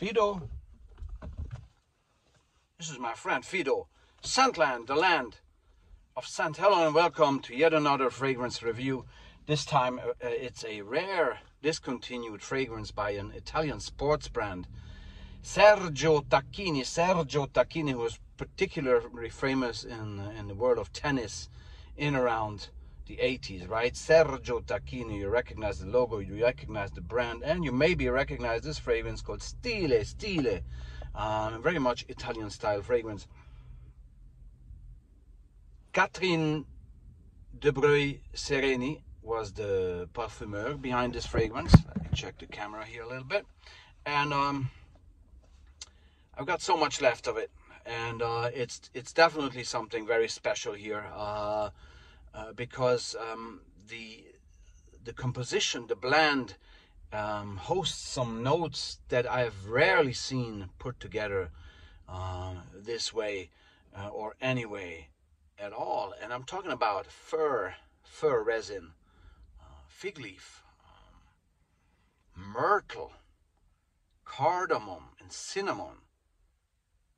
Fido. This is my friend Fido. Scentland, the land of scent. Hello and welcome to yet another fragrance review. This time uh, it's a rare discontinued fragrance by an Italian sports brand. Sergio Tacchini. Sergio Tacchini was particularly famous in, in the world of tennis in around the 80s, right? Sergio Tacchini, you recognize the logo, you recognize the brand, and you maybe recognize this fragrance called Stile, Stile. Um, very much Italian style fragrance. Catherine de Breuil Sereni was the parfumeur behind this fragrance. Let me check the camera here a little bit. And um, I've got so much left of it. And uh, it's it's definitely something very special here uh, uh, because um, the the composition, the blend, um, hosts some notes that I've rarely seen put together uh, this way uh, or any way at all. And I'm talking about fir, fir resin, uh, fig leaf, um, myrtle, cardamom, and cinnamon,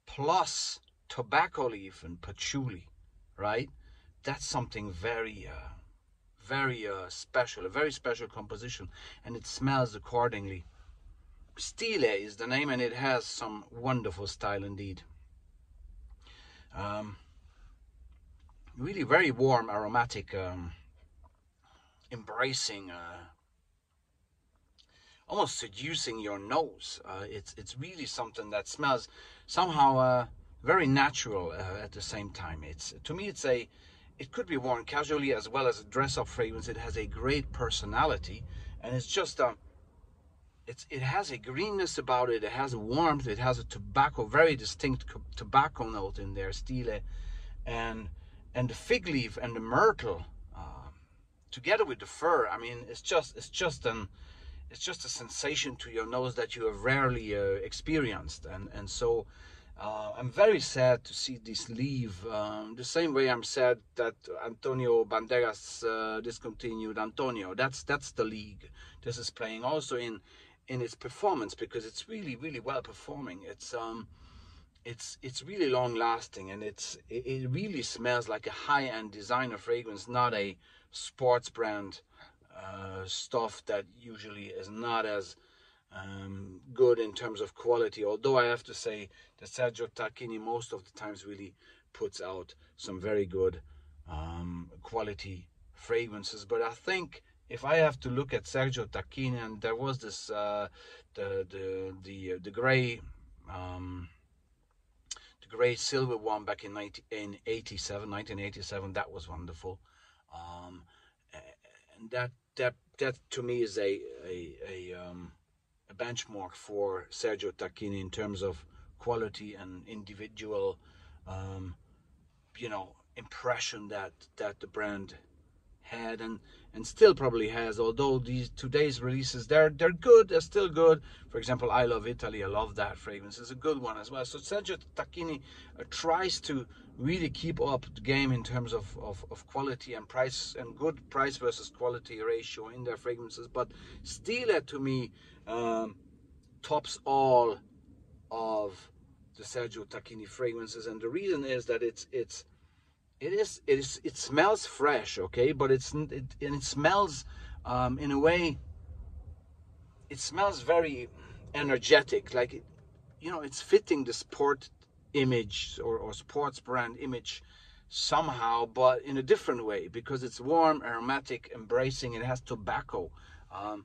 plus tobacco leaf and patchouli, right? That's something very, uh, very uh, special, a very special composition, and it smells accordingly. Stile is the name, and it has some wonderful style indeed. Um, really very warm, aromatic, um, embracing, uh, almost seducing your nose. Uh, it's it's really something that smells somehow uh, very natural uh, at the same time. It's to me, it's a it could be worn casually as well as a dress-up fragrance. It has a great personality, and it's just a um, it's it has a greenness about it. It has a warmth. It has a tobacco, very distinct tobacco note in there, stile, and and the fig leaf and the myrtle uh, together with the fir. I mean, it's just it's just an it's just a sensation to your nose that you have rarely uh, experienced, and and so. Uh, I'm very sad to see this leave. Um, the same way I'm sad that Antonio Banderas uh, discontinued Antonio. That's that's the league. This is playing also in in its performance because it's really really well performing. It's um it's it's really long lasting and it's it, it really smells like a high end designer fragrance, not a sports brand uh, stuff that usually is not as um, good in terms of quality. Although I have to say that Sergio Tacchini most of the times really puts out some very good um, quality fragrances. But I think if I have to look at Sergio Tacchini, and there was this uh, the the the the gray. Um, great silver one back in 1987, 1987. That was wonderful. Um, and that that that to me is a a a, um, a benchmark for Sergio Tacchini in terms of quality and individual, um, you know, impression that that the brand had and and still probably has although these today's releases they're they're good they're still good. For example i love italy i love that fragrance it's a good one as well. So sergio tacchini uh, tries to really keep up the game in terms of, of, of quality and price and good price versus quality ratio in their fragrances but stile to me um, tops all of the sergio tacchini fragrances and the reason is that it's it's it is it is it smells fresh okay? But it's it, and it smells um, in a way it smells very energetic like it, you know it's fitting the sport image or, or sports brand image somehow but in a different way because it's warm aromatic embracing it has tobacco um,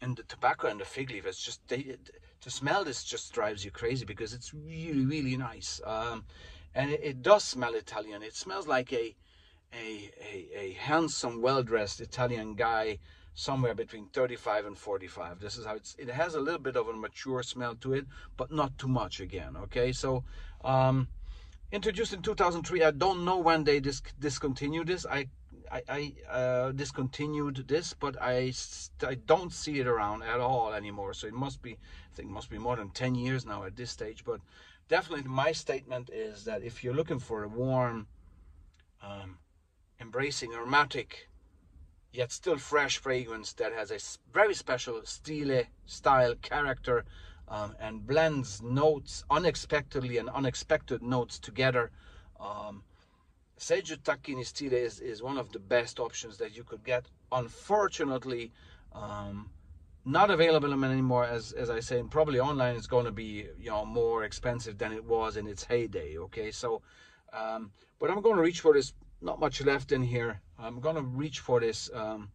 and the tobacco and the fig leaf it's just they, to smell this just drives you crazy because it's really really nice. Um, and it, it, does smell Italian. It smells like a a a, a handsome, well dressed Italian guy somewhere between 35 and 45. This is how it's. It has a little bit of a mature smell to it, but not too much again. Okay, so. Um, introduced in 2003 i don't know when they dis- discontinued this i i, I uh, discontinued this but I, I don't see it around at all anymore so it must be i think must be more than 10 years now at this stage but definitely my statement is that if you're looking for a warm, um, embracing, aromatic, yet still fresh fragrance that has a very special stile style character, um, and blends notes unexpectedly and unexpected notes together. Um, Sergio Tacchini Stile is, is one of the best options that you could get. Unfortunately, um, not available anymore as as I say, and probably online it's going to be you know more expensive than it was in its heyday. Okay, so um, but I'm going to reach for this. Not much left in here. I'm going to reach for this um,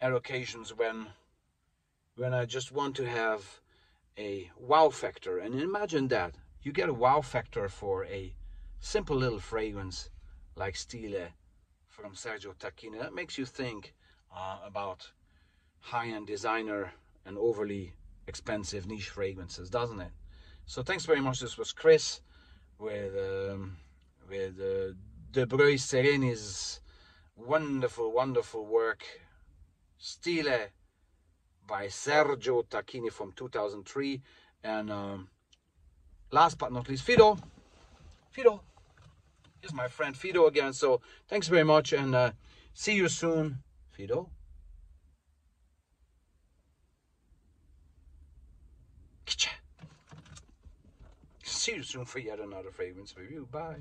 at occasions when when I just want to have a wow factor. And imagine that you get a wow factor for a simple little fragrance like Stile from Sergio Tacchini. That makes you think uh, about high-end designer and overly expensive niche fragrances, doesn't it? So thanks very much. This was Chris with um, with uh, De Breuil Sereni's wonderful, wonderful work, Stile by Sergio Tacchini from 2003. And um, last but not least, Fido. Fido. Here's my friend Fido again. So thanks very much and uh, see you soon, Fido. See you soon for yet another fragrance review. Bye.